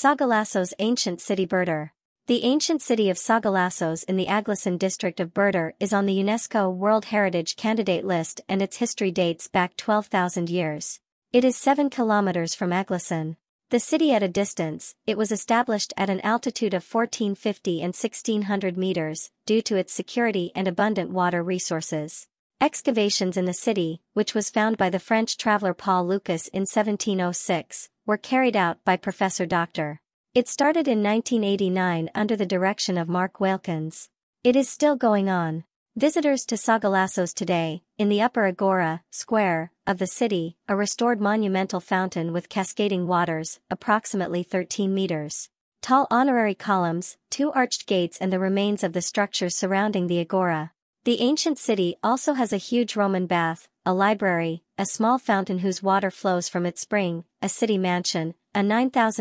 Sagalassos ancient city Burdur. The ancient city of Sagalassos in the Ağlasun district of Burdur is on the UNESCO World Heritage Candidate List and its history dates back 12,000 years. It is 7 kilometers from Ağlasun. The city at a distance, it was established at an altitude of 1450 and 1600 meters, due to its security and abundant water resources. Excavations in the city, which was found by the French traveler Paul Lucas in 1706, were carried out by Professor Dr. It started in 1989 under the direction of Marc Waelkens. It is still going on. Visitors to Sagalassos today, in the upper agora, square, of the city, a restored monumental fountain with cascading waters, approximately 13 meters. Tall honorary columns, two arched gates and the remains of the structures surrounding the agora. The ancient city also has a huge Roman bath, a library, a small fountain whose water flows from its spring, a city mansion, a 9,000